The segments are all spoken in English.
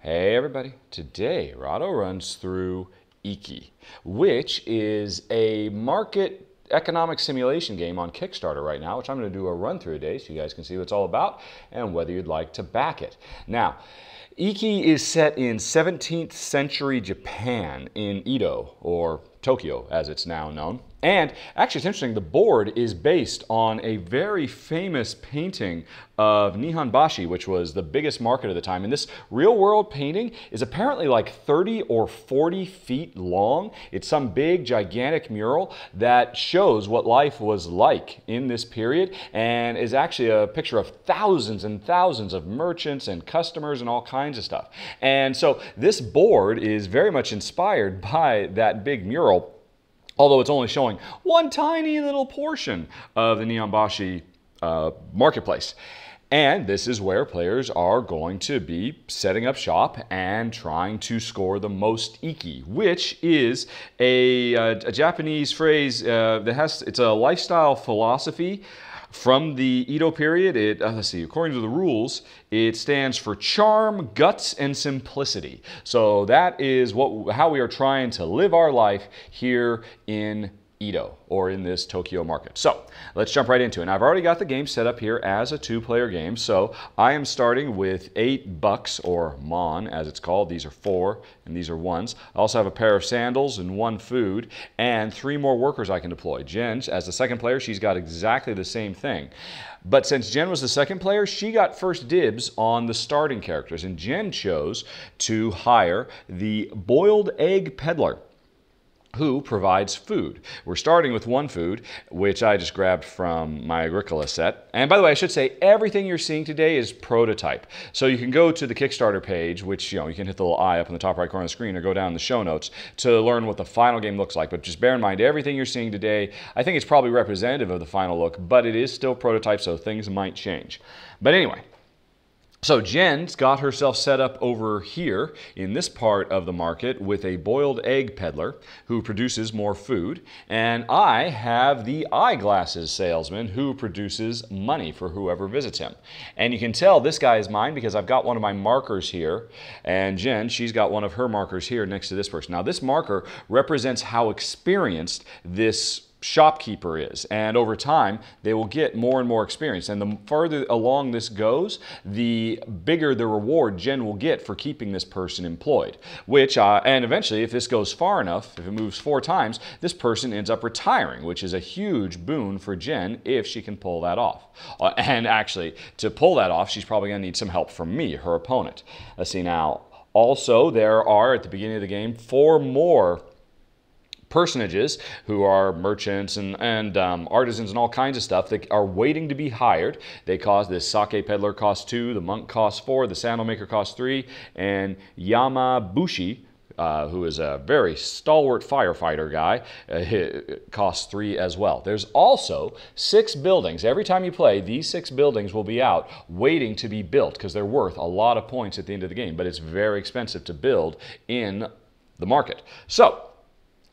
Hey everybody, today Rahdo runs through Iki, which is a market economic simulation game on Kickstarter right now, which I'm going to do a run through today so you guys can see what it's all about and whether you'd like to back it. Now, Iki is set in 17th century Japan in Edo, or Tokyo as it's now known. And actually, it's interesting, the board is based on a very famous painting of Nihonbashi, which was the biggest market at the time. And this real world painting is apparently like 30 or 40 feet long. It's some big, gigantic mural that shows what life was like in this period and is actually a picture of thousands and thousands of merchants and customers and all kinds of stuff. And so this board is very much inspired by that big mural although it's only showing one tiny little portion of the Nihonbashi uh, marketplace. And this is where players are going to be setting up shop and trying to score the most iki, which is a, a, a Japanese phrase uh, that has, it's a lifestyle philosophy from the Edo period, it, uh, let's see, according to the rules, it stands for charm, guts, and simplicity. So that is what, how we are trying to live our life here in Edo or in this Tokyo market. So let's jump right into it. And I've already got the game set up here as a two-player game. So I am starting with eight bucks or mon as it's called. These are four and these are ones. I also have a pair of sandals and one food and three more workers I can deploy. Jen, as the second player, she's got exactly the same thing. But since Jen was the second player, she got first dibs on the starting characters. And Jen chose to hire the boiled egg peddler who provides food. We're starting with one food, which I just grabbed from my Agricola set. And by the way, I should say everything you're seeing today is prototype. So you can go to the Kickstarter page, which you know you can hit the little eye up in the top right corner of the screen or go down in the show notes to learn what the final game looks like. But just bear in mind, everything you're seeing today, I think it's probably representative of the final look, but it is still prototype, so things might change. But anyway, so Jen's got herself set up over here in this part of the market with a boiled egg peddler who produces more food. And I have the eyeglasses salesman who produces money for whoever visits him. And you can tell this guy is mine because I've got one of my markers here. And Jen, she's got one of her markers here next to this person. Now this marker represents how experienced this shopkeeper is. And over time, they will get more and more experience. And the further along this goes, the bigger the reward Jen will get for keeping this person employed. Which, uh, and eventually, if this goes far enough, if it moves four times, this person ends up retiring, which is a huge boon for Jen if she can pull that off. Uh, and actually, to pull that off, she's probably going to need some help from me, her opponent. Let's see now. Also, there are, at the beginning of the game, four more personages who are merchants and, and um, artisans and all kinds of stuff that are waiting to be hired. They cost, this sake peddler costs two, the monk costs four, the sandal maker costs three, and Yamabushi, uh, who is a very stalwart firefighter guy, uh, costs three as well. There's also six buildings. Every time you play, these six buildings will be out waiting to be built because they're worth a lot of points at the end of the game, but it's very expensive to build in the market. So,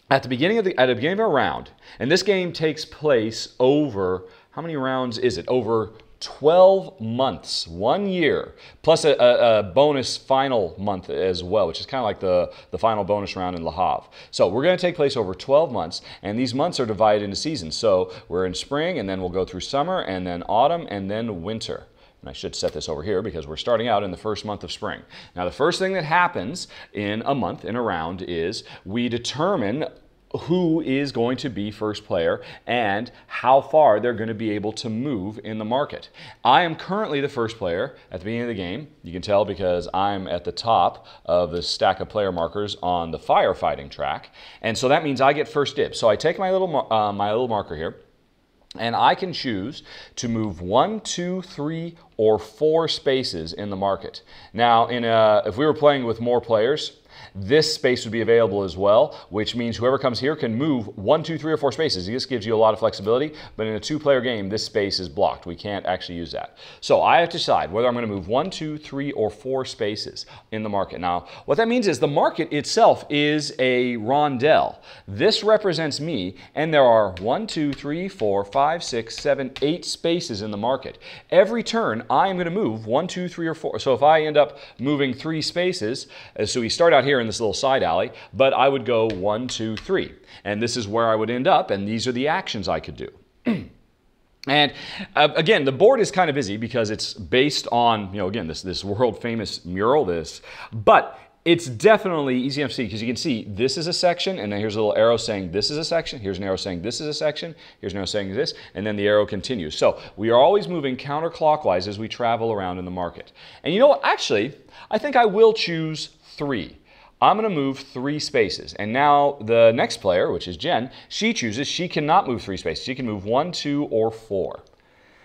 at the beginning of the at the beginning of a round, and this game takes place over how many rounds is it? Over 12 months, one year, plus a, a, a, bonus final month as well, which is kind of like the, the final bonus round in Le Havre. So we're going to take place over 12 months, and these months are divided into seasons. So we're in spring, and then we'll go through summer, and then autumn, and then winter. And I should set this over here because we're starting out in the first month of spring. Now, the first thing that happens in a month, in a round, is we determine who is going to be first player and how far they're going to be able to move in the market. I am currently the first player at the beginning of the game. You can tell because I'm at the top of the stack of player markers on the firefighting track. And so that means I get first dibs. So I take my little, uh, my little marker here and I can choose to move one, two, three, or four spaces in the market. Now, in a, if we were playing with more players, This space would be available as well, which means whoever comes here can move one, two, three, or four spaces. This gives you a lot of flexibility, but in a two-player game, this space is blocked. We can't actually use that. So I have to decide whether I'm going to move one, two, three, or four spaces in the market. Now, what that means is the market itself is a rondel. This represents me, and there are one, two, three, four, five, six, seven, eight spaces in the market. Every turn, I am going to move one, two, three, or four. So if I end up moving three spaces, uh, so we start out here in this little side alley, but I would go one, two, three. And this is where I would end up, and these are the actions I could do. And uh, again, the board is kind of busy because it's based on, you know, again, this, this world famous mural, this, but it's definitely easy to see because you can see this is a section and then here's a little arrow saying this is a section. Here's an arrow saying this is a section. Here's an arrow saying this and then the arrow continues. So we are always moving counterclockwise as we travel around in the market. And you know what? Actually, I think I will choose three. I'm going to move three spaces. And now the next player, which is Jen, she chooses she cannot move three spaces. She can move one, two, or four.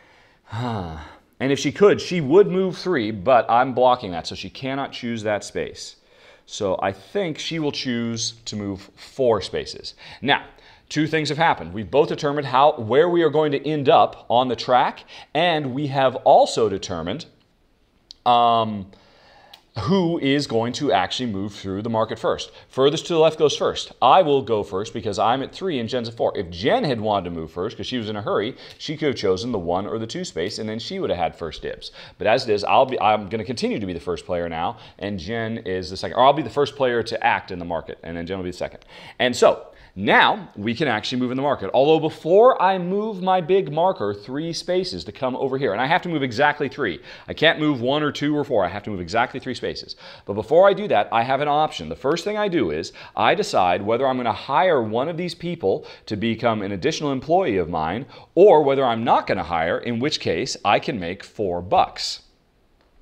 and if she could, she would move three, but I'm blocking that, so she cannot choose that space. So I think she will choose to move four spaces. Now, two things have happened. We've both determined how where we are going to end up on the track, and we have also determined um, who is going to actually move through the market first. Furthest to the left goes first. I will go first because I'm at three and Jen's at four. If Jen had wanted to move first because she was in a hurry, she could have chosen the one or the two space and then she would have had first dibs. But as it is, I'll be, I'm going to continue to be the first player now and Jen is the second, or I'll be the first player to act in the market and then Jen will be the second. And so now we can actually move in the market. Although before I move my big marker three spaces to come over here, and I have to move exactly three. I can't move one or two or four. I have to move exactly three spaces. But before I do that, I have an option. The first thing I do is I decide whether I'm going to hire one of these people to become an additional employee of mine or whether I'm not going to hire, in which case I can make four bucks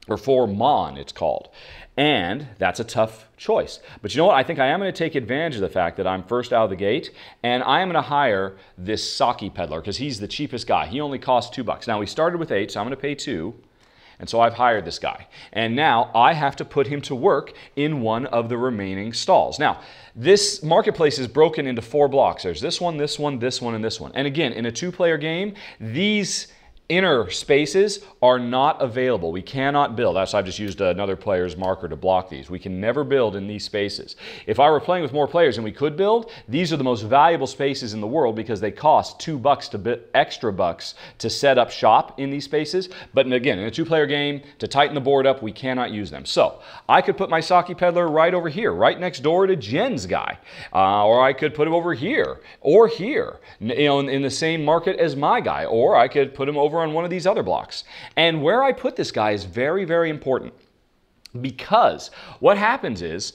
or four mon, it's called. And that's a tough choice. But you know what? I think I am going to take advantage of the fact that I'm first out of the gate, and I am going to hire this sake peddler because he's the cheapest guy. He only costs two bucks. Now, we started with eight, so I'm going to pay two. And so I've hired this guy. And now I have to put him to work in one of the remaining stalls. Now, this marketplace is broken into four blocks. There's this one, this one, this one, and this one. And again, in a two player game, these inner spaces are not available. We cannot build. That's I've just used another player's marker to block these. We can never build in these spaces. If I were playing with more players and we could build, these are the most valuable spaces in the world because they cost two bucks to extra bucks to set up shop in these spaces. But again, in a two-player game, to tighten the board up, we cannot use them. So I could put my Sake Peddler right over here, right next door to Jen's guy, uh, or I could put him over here or here, you know, in, in the same market as my guy, or I could put him over over on one of these other blocks. And where I put this guy is very, very important because what happens is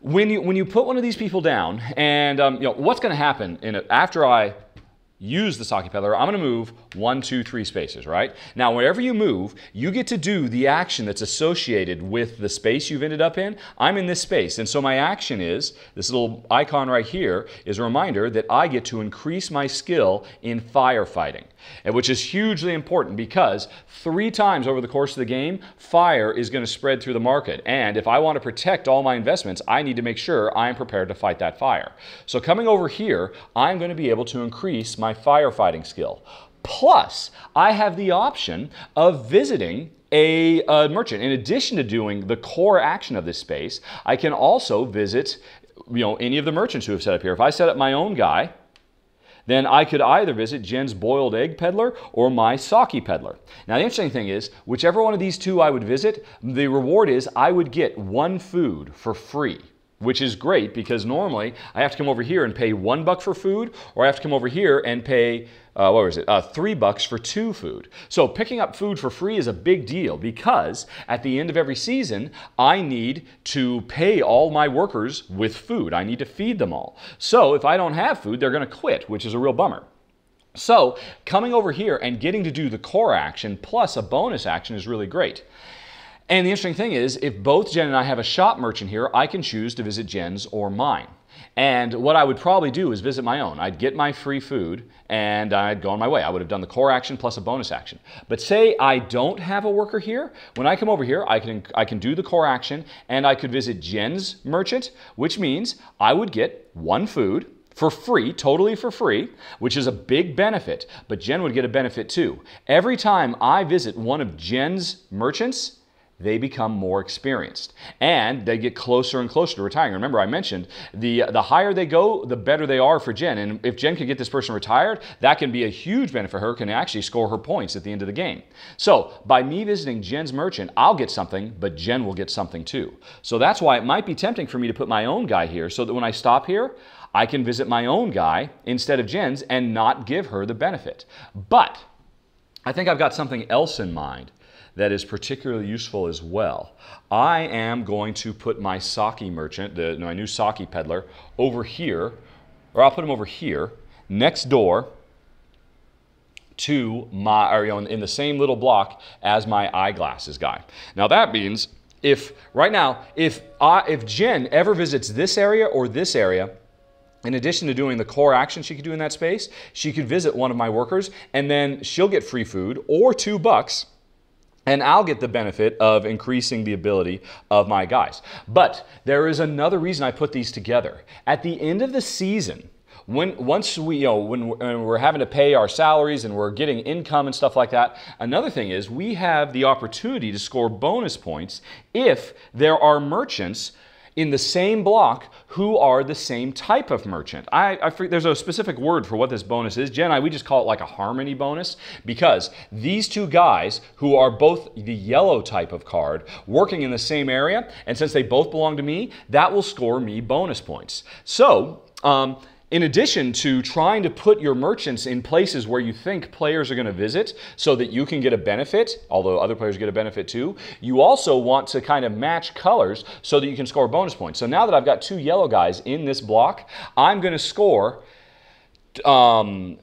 when you when you put one of these people down, and um, you know what's going to happen in it after I use the Sake Peddler, I'm going to move one, two, three spaces, right? Now, wherever you move, you get to do the action that's associated with the space you've ended up in. I'm in this space, and so my action is, this little icon right here is a reminder that I get to increase my skill in firefighting, which is hugely important because three times over the course of the game, fire is going to spread through the market. And if I want to protect all my investments, I need to make sure I'm prepared to fight that fire. So coming over here, I'm going to be able to increase my my firefighting skill. Plus, I have the option of visiting a, a, merchant. In addition to doing the core action of this space, I can also visit you know, any of the merchants who have set up here. If I set up my own guy, then I could either visit Jen's boiled egg peddler or my sake peddler. Now, the interesting thing is, whichever one of these two I would visit, the reward is I would get one food for free which is great because normally I have to come over here and pay one buck for food, or I have to come over here and pay, uh, what was it, uh, three bucks for two food. So picking up food for free is a big deal because at the end of every season, I need to pay all my workers with food. I need to feed them all. So if I don't have food, they're going to quit, which is a real bummer. So coming over here and getting to do the core action plus a bonus action is really great. And the interesting thing is, if both Jen and I have a shop merchant here, I can choose to visit Jen's or mine. And what I would probably do is visit my own. I'd get my free food and I'd go on my way. I would have done the core action plus a bonus action. But say I don't have a worker here, when I come over here, I can, I can do the core action and I could visit Jen's merchant, which means I would get one food, for free, totally for free, which is a big benefit, but Jen would get a benefit too. Every time I visit one of Jen's merchants, they become more experienced and they get closer and closer to retiring. Remember, I mentioned the, the higher they go, the better they are for Jen. And if Jen can get this person retired, that can be a huge benefit for her, can actually score her points at the end of the game. So by me visiting Jen's merchant, I'll get something, but Jen will get something too. So that's why it might be tempting for me to put my own guy here so that when I stop here, I can visit my own guy instead of Jen's and not give her the benefit. But I think I've got something else in mind that is particularly useful as well. I am going to put my sake merchant, the, my new sake peddler, over here, or I'll put him over here, next door to my, or you know, in the same little block as my eyeglasses guy. Now that means if, right now, if, I, if Jen ever visits this area or this area, in addition to doing the core action she could do in that space, she could visit one of my workers and then she'll get free food or two bucks and I'll get the benefit of increasing the ability of my guys. But there is another reason I put these together. At the end of the season, when once we you know when, we're having to pay our salaries and we're getting income and stuff like that another thing is we have the opportunity to score bonus points if there are merchants in the same block who are the same type of merchant. I, I there's a specific word for what this bonus is. Jen I, we just call it like a harmony bonus because these two guys who are both the yellow type of card working in the same area, and since they both belong to me, that will score me bonus points. So, um, in addition to trying to put your merchants in places where you think players are going to visit so that you can get a benefit, although other players get a benefit too, you also want to kind of match colors so that you can score bonus points. So now that I've got two yellow guys in this block, I'm going to score um,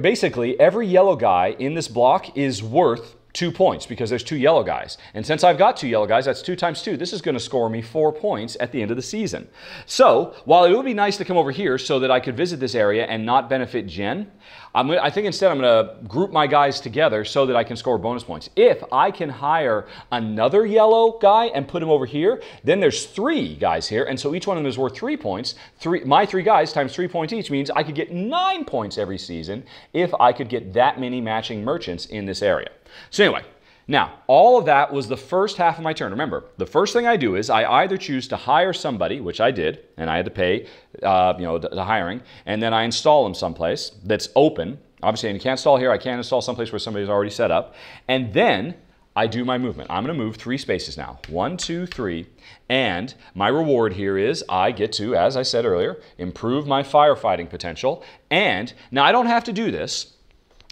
basically every yellow guy in this block is worth two points because there's two yellow guys. And since I've got two yellow guys, that's two times two. This is going to score me four points at the end of the season. So while it would be nice to come over here so that I could visit this area and not benefit Jen, I'm, I think instead I'm going to group my guys together so that I can score bonus points. If I can hire another yellow guy and put him over here, then there's three guys here. And so each one of them is worth three points. Three, my three guys times three points each means I could get nine points every season if I could get that many matching merchants in this area. So anyway, now, all of that was the first half of my turn. Remember, the first thing I do is I either choose to hire somebody, which I did, and I had to pay, uh, you know, the, hiring, and then I install them someplace that's open. Obviously, you can't install here. I can't install someplace where somebody's already set up. And then I do my movement. I'm going to move three spaces now. One, two, three. And my reward here is I get to, as I said earlier, improve my firefighting potential. And now I don't have to do this,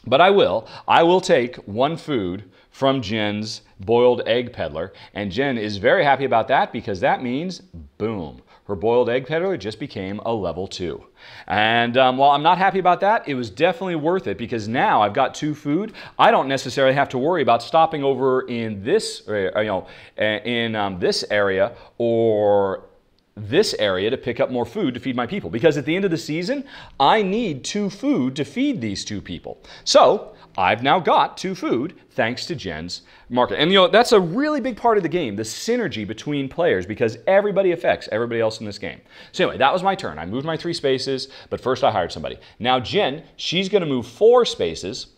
but I will. I will take one food from Jen's boiled egg peddler. And Jen is very happy about that because that means, boom, her boiled egg peddler just became a level two. And um, while I'm not happy about that, it was definitely worth it because now I've got two food. I don't necessarily have to worry about stopping over in this, uh, you know, in um, this area or this area to pick up more food to feed my people because at the end of the season, I need two food to feed these two people. So I've now got two food thanks to Jen's market. And you know, that's a really big part of the game, the synergy between players because everybody affects everybody else in this game. So anyway, that was my turn. I moved my three spaces, but first I hired somebody. Now Jen, she's gonna move four spaces,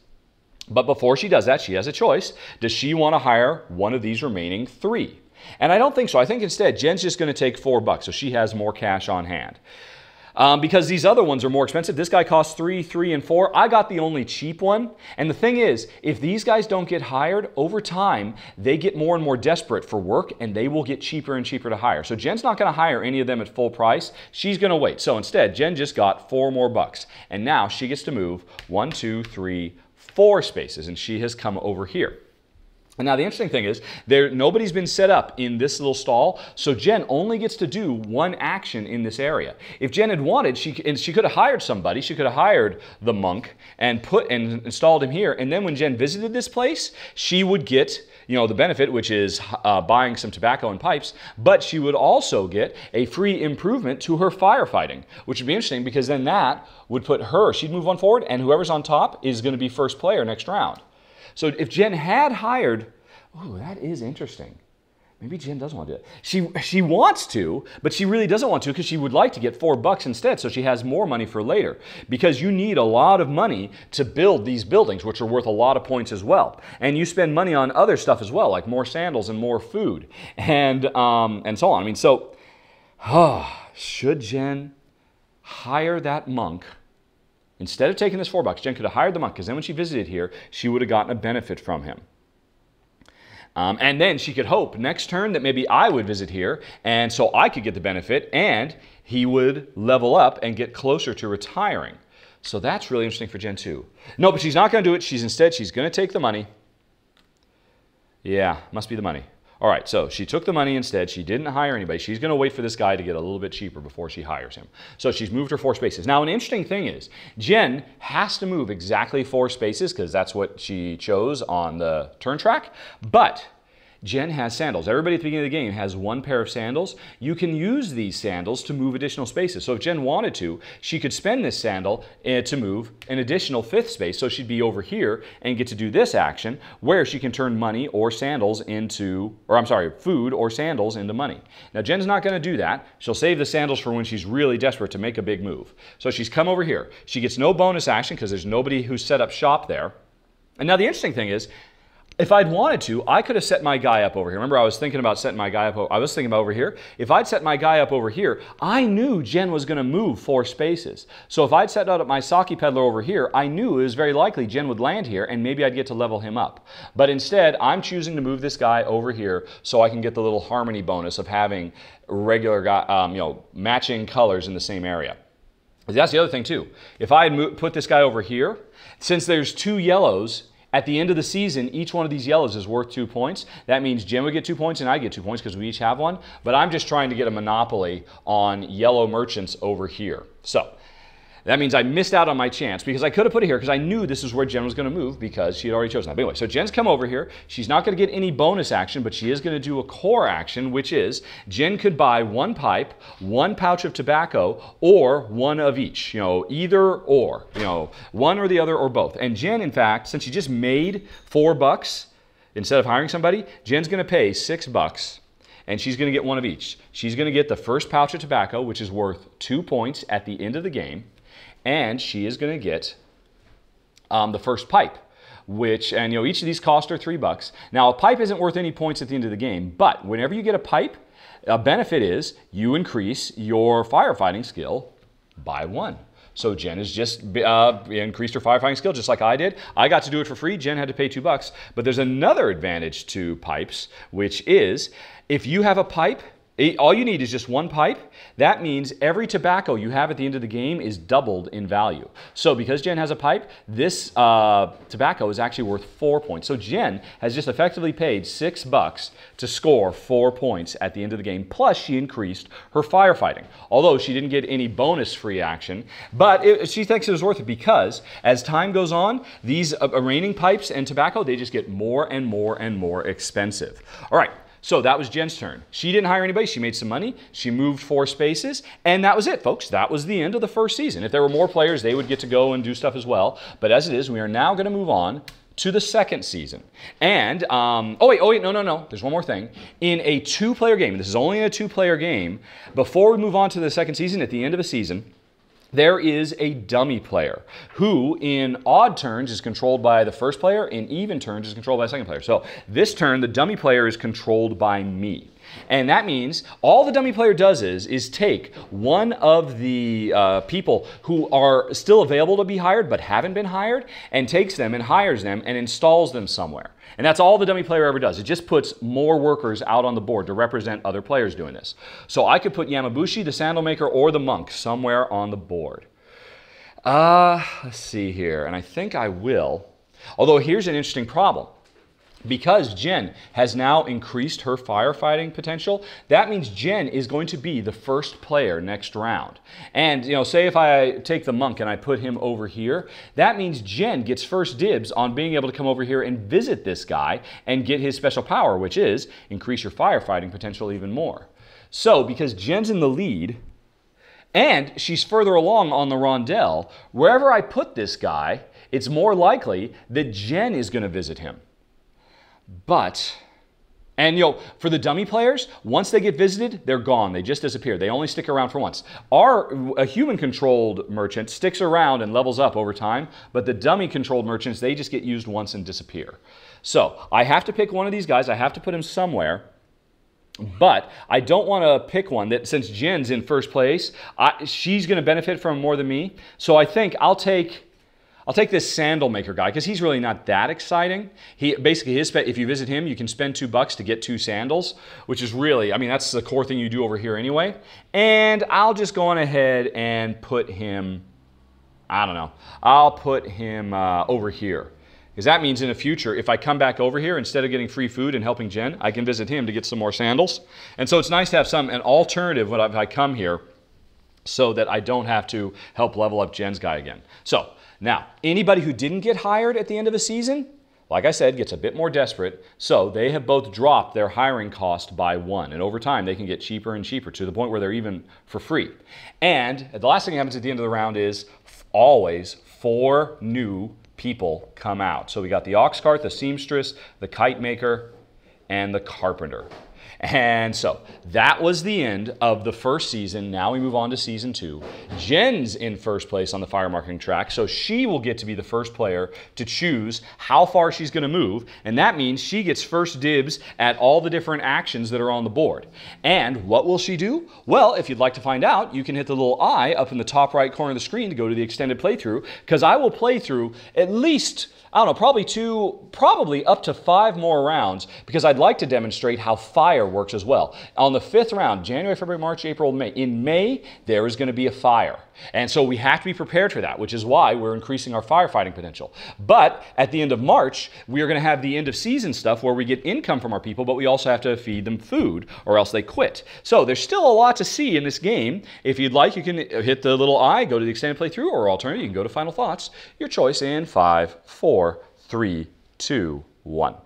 but before she does that, she has a choice. Does she wanna hire one of these remaining three? And I don't think so. I think instead, Jen's just gonna take four bucks, so she has more cash on hand um, because these other ones are more expensive. This guy costs three, three, and four. I got the only cheap one. And the thing is, if these guys don't get hired over time, they get more and more desperate for work and they will get cheaper and cheaper to hire. So Jen's not going to hire any of them at full price. She's going to wait. So instead, Jen just got four more bucks. And now she gets to move one, two, three, four spaces. And she has come over here. Now the interesting thing is, there nobody's been set up in this little stall, so Jen only gets to do one action in this area. If Jen had wanted, she and she could have hired somebody. She could have hired the monk and put and installed him here. And then when Jen visited this place, she would get you know the benefit, which is uh, buying some tobacco and pipes, but she would also get a free improvement to her firefighting, which would be interesting because then that would put her. She'd move on forward, and whoever's on top is going to be first player next round. So if Jen had hired, oh, that is interesting. Maybe Jen doesn't want to do it. She she wants to, but she really doesn't want to because she would like to get four bucks instead, so she has more money for later. Because you need a lot of money to build these buildings, which are worth a lot of points as well. And you spend money on other stuff as well, like more sandals and more food, and um, and so on. I mean, so oh, should Jen hire that monk? Instead of taking this four bucks, Jen could have hired the monk because then when she visited here, she would have gotten a benefit from him. Um, and then she could hope next turn that maybe I would visit here, and so I could get the benefit, and he would level up and get closer to retiring. So that's really interesting for Jen 2. No, but she's not going to do it. She's instead, she's going to take the money. Yeah, must be the money. All right, so she took the money instead. She didn't hire anybody. She's going to wait for this guy to get a little bit cheaper before she hires him. So she's moved her four spaces. Now, an interesting thing is Jen has to move exactly four spaces because that's what she chose on the turn track. But Jen has sandals. Everybody at the beginning of the game has one pair of sandals. You can use these sandals to move additional spaces. So if Jen wanted to, she could spend this sandal uh, to move an additional fifth space. So she'd be over here and get to do this action where she can turn money or sandals into, or I'm sorry, food or sandals into money. Now Jen's not going to do that. She'll save the sandals for when she's really desperate to make a big move. So she's come over here. She gets no bonus action because there's nobody who's set up shop there. And now the interesting thing is, if I'd wanted to, I could have set my guy up over here. Remember, I was thinking about setting my guy up. I was thinking about over here. If I'd set my guy up over here, I knew Jen was going to move four spaces. So if I'd set up my Sake peddler over here, I knew it was very likely Jen would land here, and maybe I'd get to level him up. But instead, I'm choosing to move this guy over here so I can get the little harmony bonus of having regular, guy, um, you know, matching colors in the same area. That's the other thing too. If I had put this guy over here, since there's two yellows at the end of the season, each one of these yellows is worth two points. That means Jen would get two points and I get two points because we each have one. But I'm just trying to get a monopoly on yellow merchants over here. So that means I missed out on my chance because I could have put it here because I knew this is where Jen was going to move because she had already chosen that. But anyway, so Jen's come over here. She's not going to get any bonus action, but she is going to do a core action, which is Jen could buy one pipe, one pouch of tobacco, or one of each. You know, either or. You know, one or the other or both. And Jen, in fact, since she just made four bucks instead of hiring somebody, Jen's going to pay six bucks and she's going to get one of each. She's going to get the first pouch of tobacco, which is worth two points at the end of the game and she is going to get um, the first pipe which and you know each of these cost her three bucks now a pipe isn't worth any points at the end of the game but whenever you get a pipe a benefit is you increase your firefighting skill by one so Jen has just uh, increased her firefighting skill just like I did. I got to do it for free. Jen had to pay two bucks. But there's another advantage to pipes, which is if you have a pipe all you need is just one pipe. That means every tobacco you have at the end of the game is doubled in value. So because Jen has a pipe, this uh, tobacco is actually worth four points. So Jen has just effectively paid six bucks to score four points at the end of the game. Plus she increased her firefighting. Although she didn't get any bonus free action, but it, she thinks it was worth it because as time goes on, these uh, pipes and tobacco, they just get more and more and more expensive. All right. So that was Jen's turn. She didn't hire anybody. She made some money. She moved four spaces. And that was it, folks. That was the end of the first season. If there were more players, they would get to go and do stuff as well. But as it is, we are now going to move on to the second season. And, um, oh wait, oh wait, no, no, no. There's one more thing. In a two player game, this is only in a two player game, before we move on to the second season, at the end of a season, there is a dummy player who in odd turns is controlled by the first player, in even turns is controlled by the second player. So this turn, the dummy player is controlled by me. And that means all the dummy player does is, is take one of the uh, people who are still available to be hired but haven't been hired and takes them and hires them and installs them somewhere. And that's all the dummy player ever does. It just puts more workers out on the board to represent other players doing this. So I could put Yamabushi, the sandal maker, or the monk somewhere on the board. Uh, let's see here. And I think I will. Although here's an interesting problem. Because Jen has now increased her firefighting potential, that means Jen is going to be the first player next round. And, you know, say if I take the monk and I put him over here, that means Jen gets first dibs on being able to come over here and visit this guy and get his special power, which is increase your firefighting potential even more. So, because Jen's in the lead, and she's further along on the rondel, wherever I put this guy, it's more likely that Jen is going to visit him. But, and you know, for the dummy players, once they get visited, they're gone. They just disappear. They only stick around for once. Our a human controlled merchant sticks around and levels up over time, but the dummy controlled merchants, they just get used once and disappear. So I have to pick one of these guys. I have to put him somewhere. But I don't want to pick one that, since Jen's in first place, I, she's going to benefit from more than me. So I think I'll take I'll take this sandal maker guy because he's really not that exciting. He basically his if you visit him, you can spend two bucks to get two sandals, which is really I mean that's the core thing you do over here anyway. And I'll just go on ahead and put him. I don't know. I'll put him uh, over here. Because that means in the future, if I come back over here, instead of getting free food and helping Jen, I can visit him to get some more sandals. And so it's nice to have some an alternative when I come here so that I don't have to help level up Jen's guy again. So now, anybody who didn't get hired at the end of the season, like I said, gets a bit more desperate. So they have both dropped their hiring cost by one. And over time, they can get cheaper and cheaper to the point where they're even for free. And the last thing that happens at the end of the round is always four new people come out. So we got the ox cart, the seamstress, the kite maker, and the carpenter. And so that was the end of the first season. Now we move on to season two. Jen's in first place on the fire marketing track, so she will get to be the first player to choose how far she's going to move. And that means she gets first dibs at all the different actions that are on the board. And what will she do? Well, if you'd like to find out, you can hit the little eye up in the top right corner of the screen to go to the extended playthrough, because I will play through at least I don't know, probably two, probably up to five more rounds because I'd like to demonstrate how fire works as well. On the fifth round, January, February, March, April, May, in May, there is going to be a fire. And so we have to be prepared for that, which is why we're increasing our firefighting potential. But at the end of March, we are going to have the end of season stuff where we get income from our people, but we also have to feed them food or else they quit. So there's still a lot to see in this game. If you'd like, you can hit the little I, go to the extended playthrough, or alternative, you can go to Final Thoughts. Your choice in five, four, three, two, one.